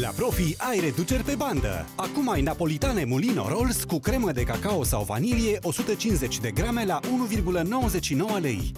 La Profi ai reduceri pe bandă. Acum ai napolitane Mulino Rolls cu cremă de cacao sau vanilie 150 de grame la 1,99 lei.